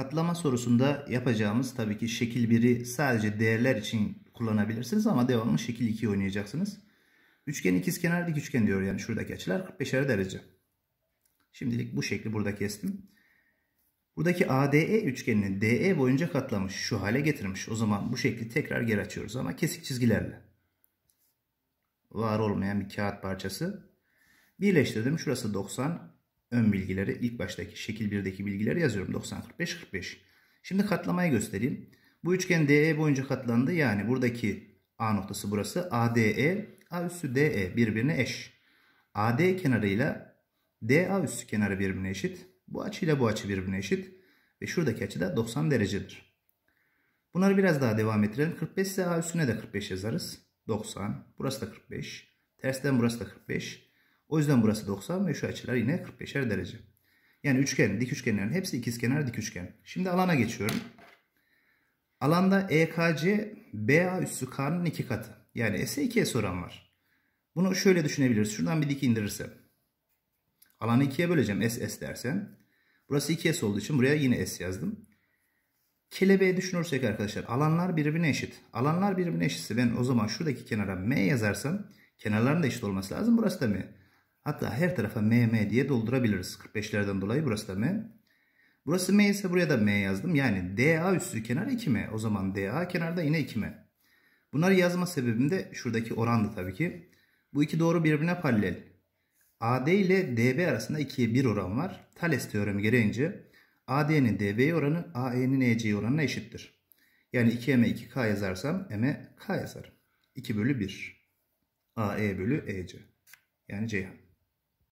Katlama sorusunda yapacağımız tabii ki şekil 1'i sadece değerler için kullanabilirsiniz ama devamlı şekil 2 oynayacaksınız. Üçgen ikizkenar dik üçgen diyor yani şuradaki açılar 45'er derece. Şimdilik bu şekli burada kestim. Buradaki ADE üçgenini DE boyunca katlamış. Şu hale getirmiş. O zaman bu şekli tekrar geri açıyoruz ama kesik çizgilerle. Var olmayan bir kağıt parçası. Birleştirdim. Şurası 90. Ön bilgileri ilk baştaki şekil 1'deki bilgileri yazıyorum. 90, 45, 45. Şimdi katlamayı göstereyim. Bu üçgen DE boyunca katlandı. Yani buradaki A noktası burası. ADE, A üssü DE birbirine eş. AD kenarıyla DA üssü kenarı birbirine eşit. Bu açıyla bu açı birbirine eşit. Ve şuradaki açı da 90 derecedir. Bunları biraz daha devam ettirelim. 45 ise A üstüne de 45 yazarız. 90. Burası da 45. Tersten burası da 45. O yüzden burası 90 ve şu açılar yine 45'er derece. Yani üçgen, dik üçgenlerin hepsi ikizkenar dik üçgen. Şimdi alana geçiyorum. Alanda EKC BA üssü K'nın iki katı. Yani S'e 2S oran var. Bunu şöyle düşünebiliriz. Şuradan bir dik indirirsem. Alanı ikiye böleceğim S S dersem. Burası 2S olduğu için buraya yine S yazdım. Kelebeği düşünürsek arkadaşlar alanlar birbirine eşit. Alanlar birbirine eşitse ben o zaman şuradaki kenara M yazarsam kenarların da eşit olması lazım. Burası da M. Hatta her tarafa M M diye doldurabiliriz. 45'lerden dolayı burası da M. Burası M ise buraya da M yazdım. Yani DA üstü kenar 2M. O zaman DA kenarda yine 2M. Bunları yazma sebebim de şuradaki orandı tabii ki. Bu iki doğru birbirine paralel. AD ile DB arasında 2'ye 1 oran var. Thales teoremi gereğince AD'nin DB oranı AE'nin EC oranına eşittir. Yani 2M 2K yazarsam M'e K yazarım. 2 bölü 1. AE bölü EC. Yani Ceyhan.